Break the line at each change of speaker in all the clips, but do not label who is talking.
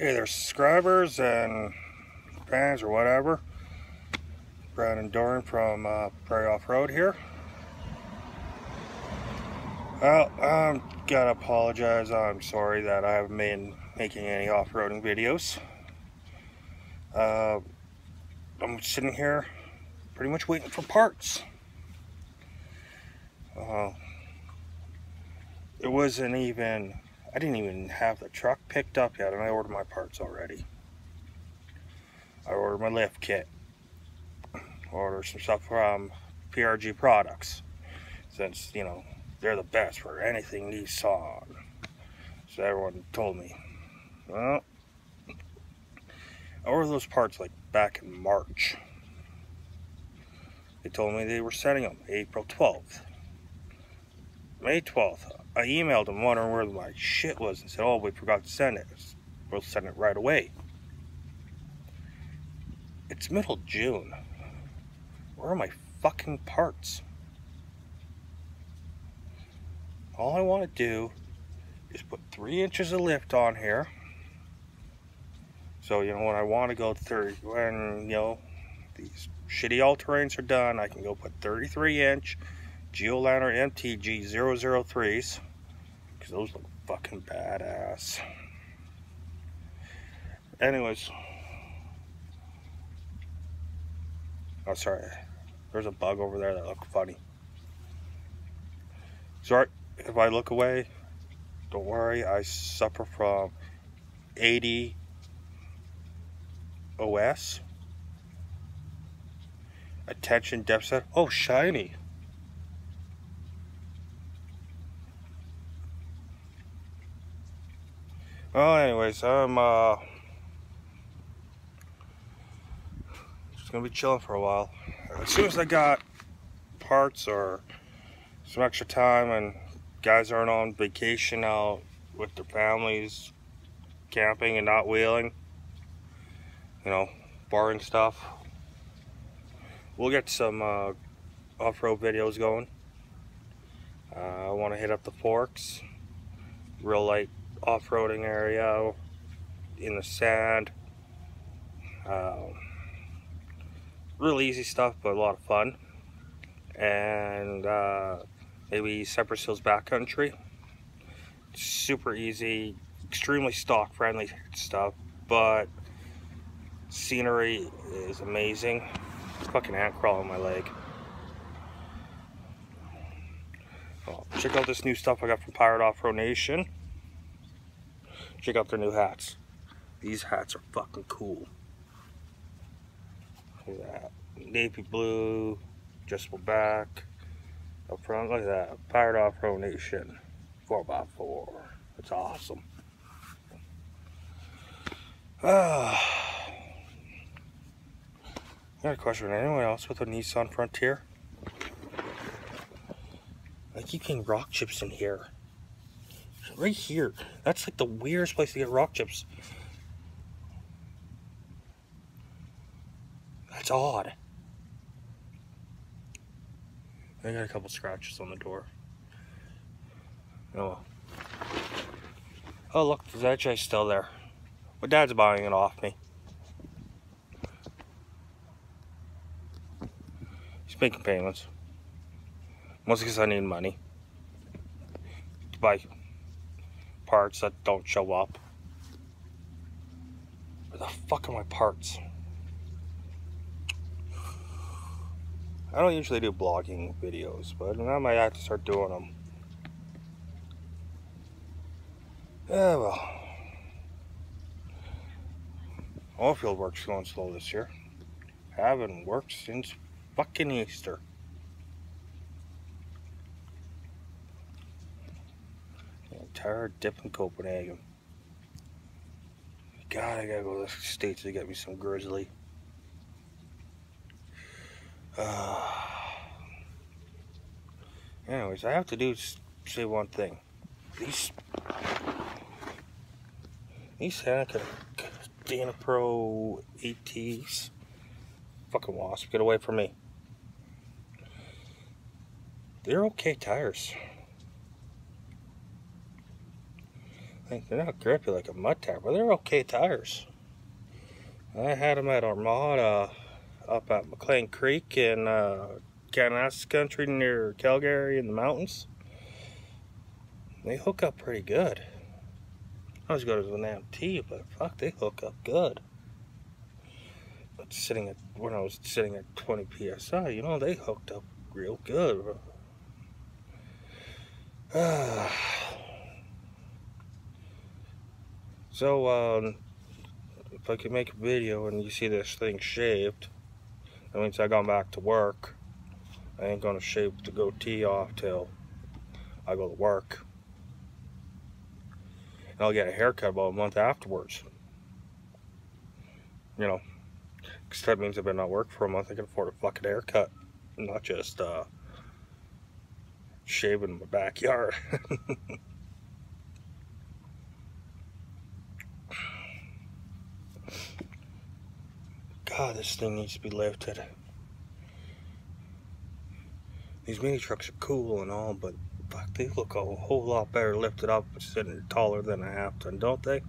Hey there, subscribers and fans or whatever. Brandon Doran from uh, Prairie Off Road here. Well, I'm gonna apologize. I'm sorry that I haven't been making any off-roading videos. Uh, I'm sitting here pretty much waiting for parts. Uh, it wasn't even I didn't even have the truck picked up yet and I ordered my parts already. I ordered my lift kit. Ordered some stuff from PRG Products. Since, you know, they're the best for anything Nissan. So everyone told me. Well, I ordered those parts like back in March. They told me they were sending them April 12th. May 12th, I emailed them wondering where my shit was and said, oh, we forgot to send it. We'll send it right away. It's middle June. Where are my fucking parts? All I want to do is put three inches of lift on here. So, you know, when I want to go 30, when, you know, these shitty all-terrains are done, I can go put 33 inch Geolandar MTG 003s because those look fucking badass. Anyways. Oh, sorry. There's a bug over there that looked funny. Sorry, if I look away, don't worry. I suffer from 80 OS. Attention deficit. Oh, shiny. Well, anyways, I'm uh, just gonna be chilling for a while. As soon as I got parts or some extra time and guys aren't on vacation out with their families, camping and not wheeling, you know, barring stuff, we'll get some uh, off-road videos going. Uh, I want to hit up the forks, real light off-roading area in the sand. Um, real easy stuff, but a lot of fun. And uh, maybe Cypress Hills backcountry. Super easy, extremely stock friendly stuff, but scenery is amazing. Fucking ant crawl on my leg. Oh, check out this new stuff I got from Pirate Off-Road Nation check out their new hats. These hats are fucking cool. Look at that. Navy blue, adjustable back. Up front, look at that. Pirate Off-Road Nation 4x4. It's awesome. Uh, got a question. Anyone else with a Nissan Frontier? I keep getting rock chips in here right here. That's like the weirdest place to get rock chips. That's odd. I got a couple scratches on the door. Oh Oh look, there's actually still there. My dad's buying it off me. He's making payments. Mostly because I need money. Buy parts that don't show up. Where the fuck are my parts? I don't usually do blogging videos, but I might have to start doing them. Yeah, well. Oilfield work's going slow this year. Haven't worked since fucking Easter. Entire dip in Copenhagen. God, I gotta go to the States to get me some grizzly. Uh, anyways, I have to do say one thing. These these Hanika Dana Pro ATs, fucking wasp, get away from me. They're okay tires. They're not grippy like a mud tire, but they're okay tires. I had them at Armada up at McLean Creek in uh, country near Calgary in the mountains. They hook up pretty good. I was good as an MT, but fuck, they hook up good. But sitting at when I was sitting at 20 psi, you know, they hooked up real good. so, um, if I could make a video and you see this thing shaved, that means I gone back to work. I ain't gonna shave the goatee off till I go to work. And I'll get a haircut about a month afterwards. You know, because that means I've been not work for a month. I can afford a fucking haircut, not just uh, shaving my backyard. This thing needs to be lifted. These mini trucks are cool and all, but fuck, they look a whole lot better lifted up sitting taller than a half ton, don't they?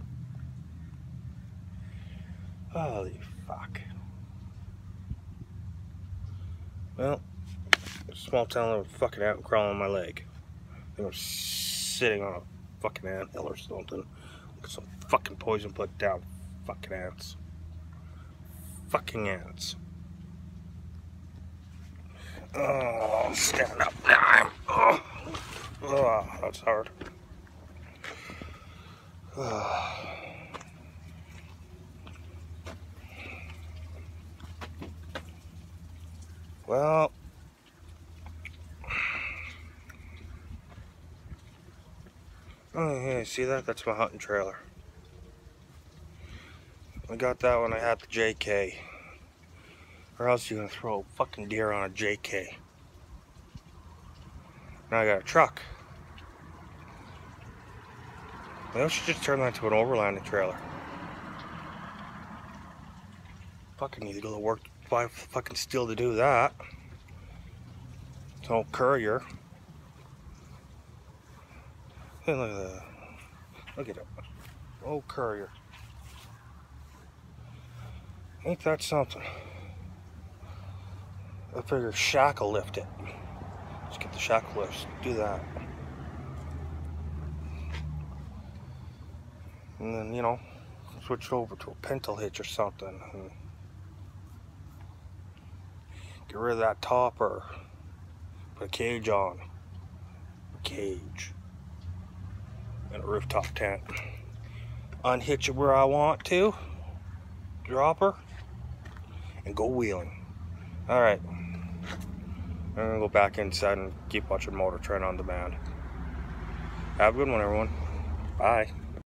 Holy fuck. Well, small town little fucking ant crawling on my leg. I think I'm sitting on a fucking ant hill or something. Look at some fucking poison put down fucking ants. Fucking ants. Oh, I'm standing up now. Oh, oh that's hard. Oh. Well, oh yeah, see that? That's my hunting trailer. I got that when I had the JK. Or else you're gonna throw a fucking deer on a JK. Now I got a truck. Maybe I should just turn that into an overlanding trailer. Fucking need to go to work buy fucking steel to do that. It's an old courier. Hey, look at that. Look at it. Old courier. Ain't that something? I figure shackle lift it. Let's get the shackle lift. Do that. And then, you know, switch over to a pintle hitch or something. And get rid of that topper. Put a cage on. A cage. And a rooftop tent. Unhitch it where I want to. Dropper. And go wheeling. Alright. I'm gonna go back inside and keep watching Motor Trend on demand. Have a good one, everyone. Bye.